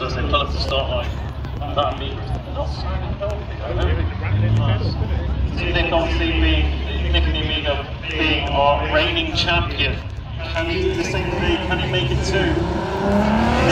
So as they pull up the start line, sounding healthy. See, Nick and Amigo being our reigning champion. Can he do the same thing? Can he make it too?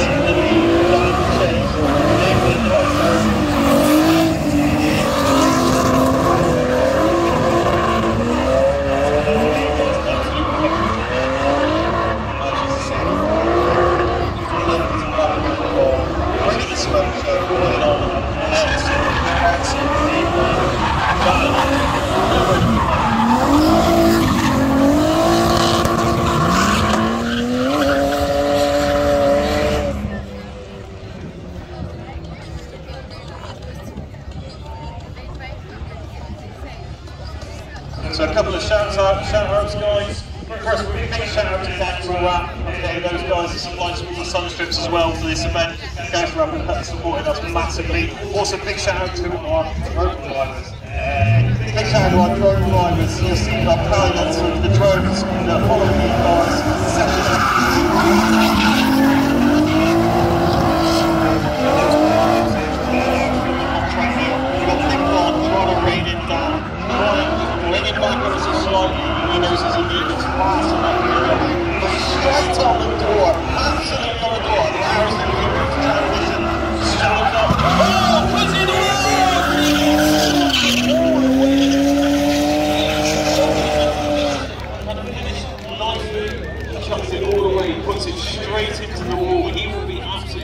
So a couple of shout out, shout outs, guys. First, a big shout out to Daniel Rap. Okay, those guys are supplying some of the sun strips as well for this event. Guys for up supported us massively. Also, big shout out to our drone drivers. Big shout out to our drone drivers. You'll see our pilots of the drones that are following you guys. Straight on the door, absolutely on the door. The hours that we were television, up. Oh, puts it in! All puts it straight into the wall. He will be absolutely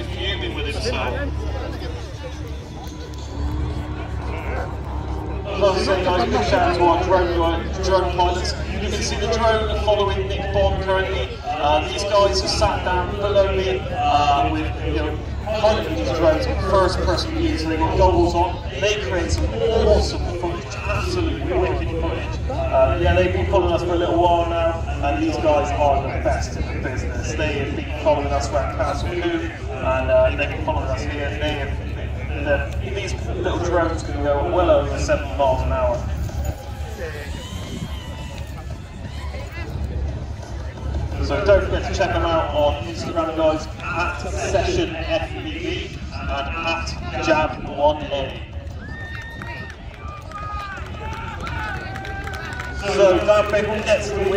Shout out to our drone, drone pilots. You can see the drone following Nick Bond currently. Uh, these guys have sat down below me uh, with, you know, piloting these drones in first person view, so they've got goggles on. They create some awesome footage, absolutely wicked footage. Uh, yeah, they've been following us for a little while now, and these guys are the best in the business. They have been following us around Castle Combe, and uh, they've been following us here. They have the, uh, these little drones can go well over 7 miles an hour. So don't forget to check them out on Instagram guys, at SessionFBB and at Jab1A. So that people gets the win.